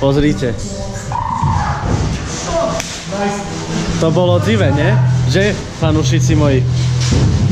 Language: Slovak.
Pozrite. To bolo divé, ne? Že, fanúšici moji?